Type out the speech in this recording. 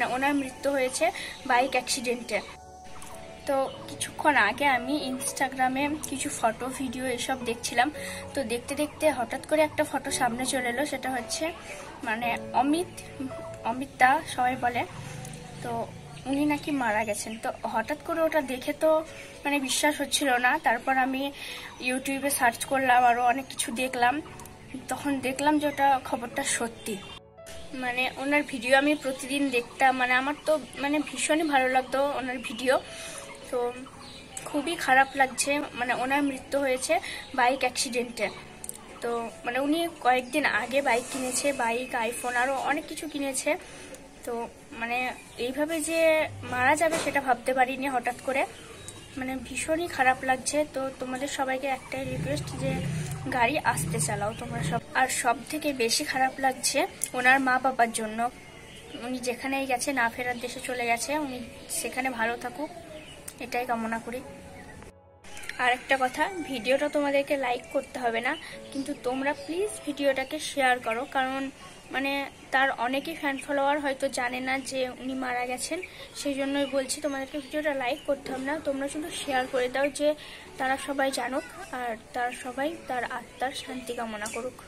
মানে ওনার মৃত্যু হয়েছে বাইক অ্যাক্সিডেন্টে। তো কিছুক্ষণ আগে আমি ইনস্টাগ্রামে কিছু ফটো, ভিডিও এসব দেখছিলাম। তো দেখতে দেখতে হঠাৎ করে একটা ফটো সামনে চলে এলো, সেটা হচ্ছে মানে অমিত অমিত দা সবাই বলে। তো উনি নাকি মারা গেছেন। তো হঠাৎ করে ওটা দেখে তো মানে বিশ্বাস হচ্ছিল না। তারপর আমি ইউটিউবে সার্চ করলাম আরও অনেক কিছু দেখলাম। তখন দেখলাম যে ওটা খবরটা সত্যি। মানে ওনার ভিডিও আমি প্রতিদিন দেখতাম মানে আমার তো মানে ভীষণই ভালো লাগতো ওনার ভিডিও। তো খুবই খারাপ লাগছে মানে ওনার মৃত্যু হয়েছে বাইক অ্যাক্সিডেন্টে তো মানে উনি কয়েকদিন আগে বাইক কিনেছে বাইক আইফোন আরও অনেক কিছু কিনেছে। তো মানে এইভাবে যে মারা যাবে সেটা ভাবতে পারিনি হঠাৎ করে। মানে ভীষণই খারাপ লাগছে। তো তোমাদের সবাইকে একটাই রিকোয়েস্ট যে গাড়ি আসতে চালাও তোমরা সব। আর সব থেকে বেশি খারাপ লাগছে ওনার মা বাবার জন্য। উনি যেখানেই গেছে, না ফেরার দেশে চলে গেছে, উনি সেখানে ভালো থাকুক, এটাই কামনা করি। আর একটা কথা, ভিডিওটা তোমাদেরকে লাইক করতে হবে না, কিন্তু তোমরা প্লিজ ভিডিওটাকে শেয়ার করো, কারণ মানে তার অনেকেই ফ্যান ফলোয়ার হয়তো জানে না যে উনি মারা গেছেন, সেই জন্যই বলছি তোমাদেরকে ভিডিওটা লাইক করতে হবে না, তোমরা শুধু শেয়ার করে দাও যে তারা সবাই জানুক, আর তারা সবাই তার আত্মার শান্তি কামনা করুক।